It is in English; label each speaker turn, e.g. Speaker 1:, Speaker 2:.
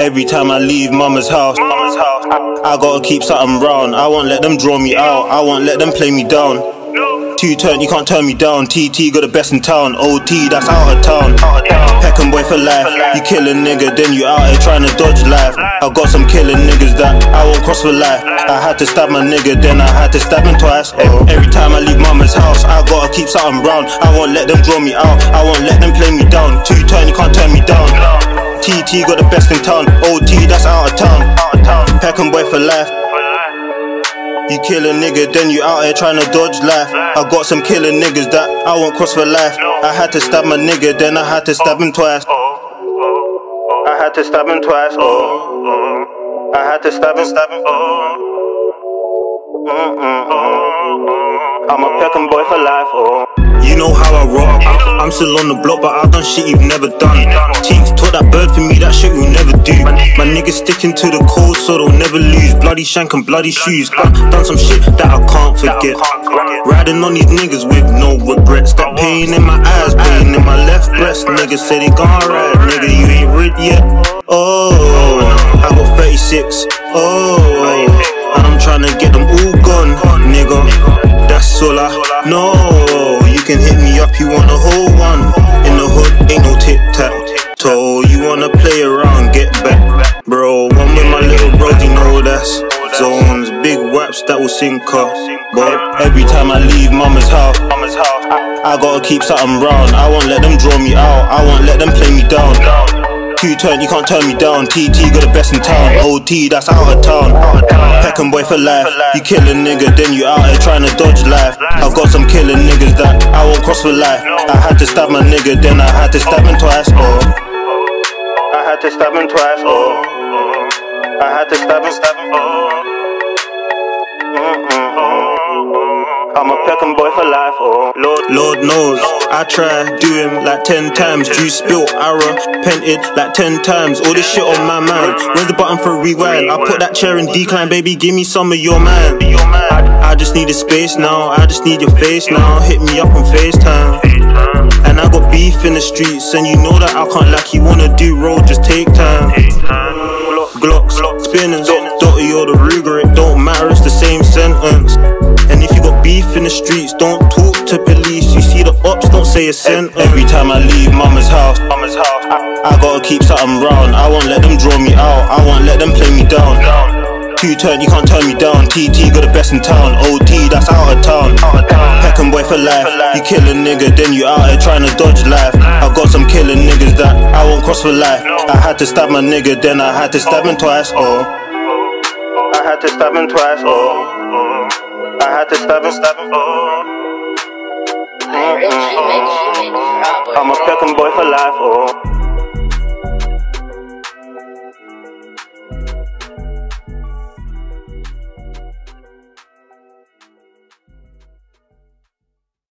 Speaker 1: Every time I leave mama's house, mama's house, I gotta keep something round. I won't let them draw me out. I won't let them play me down. Two turn, you can't turn me down. TT got the best in town. OT, that's out of town. Peckham boy for life. You kill a nigga, then you out here trying to dodge life. I got some killing niggas that I won't cross for life. I had to stab my nigga, then I had to stab him twice. Every time I leave mama's house, I gotta keep something round. I won't let them draw me out. I won't let them play me down. Two turn, you can't turn me down. TT got the best in town. OT, that's out of town. Peckham boy for life. You kill a nigga, then you out here trying to dodge life. I got some killing niggas that I won't cross for life. I had to stab my nigga, then I had to stab him twice. I had to stab him twice. Oh, I had to stab him, stab him. Mm-mm-mm. I'm a Peckham boy for life. Oh. You know how I rock. I'm still on the block, but I've done shit you've never done. Teams taught that bird for me, that shit you'll never do. My niggas sticking to the code, so they'll never lose. Bloody shank and bloody shoes. I done some shit that I can't forget. Riding on these niggas with no regrets. That pain in my eyes, pain in my left breast. Niggas say they gone ride, nigga, you ain't rid yet. Oh, I got 36. Oh, and I'm trying to get them all gone, nigga. That's all I know. You want a whole one. In the hood, ain't no tic tac toe. You wanna play around, get back, bro. One with my little bros, you know that's zones. Big waps that will sink her. But every time I leave mama's house, I gotta keep something round. I won't let them draw me out. I won't let them. Turn, you can't turn me down. TT got the best in town. OT, that's out of town. Peckham boy for life. You kill a nigga, then you out here trying to dodge life. I've got some killing niggas that I won't cross for life. I had to stab my nigga, then I had to stab him twice. Oh, I had to stab him twice. Oh, I had to stab him, stab him. Oh. I'm a Peckham boy for life, oh Lord, Lord knows I try, do like ten times. Juice spilt, arrow, pented like ten times. All this shit on my mind. Where's the button for rewind? I put that chair in decline, baby, give me some of your man I just need a space now, I just need your face now. Hit me up on FaceTime. And I got beef in the streets And you know that I can't like you. Wanna do road, just take time. Glocks, spinners, Dotty or the Ruger, it don't matter, it's the same sentence. Beef in the streets, don't talk to police. You see the ops, don't say a sentence. Every time I leave mama's house, mama's house, I gotta keep something round. I won't let them draw me out, I won't let them play me down. Two turn, you can't turn me down. TT got the best in town. OT, that's out of town. Peckham boy for life. You kill a nigga, then you out here trying to dodge life. I got some killing niggas that I won't cross for life. I had to stab my nigga, then I had to stab him twice. Oh, I had to stab him twice. Oh, I had to stop him, stop him.
Speaker 2: RMG made this, he made this raw boy.
Speaker 1: I'm a Peckham boy for life. Oh.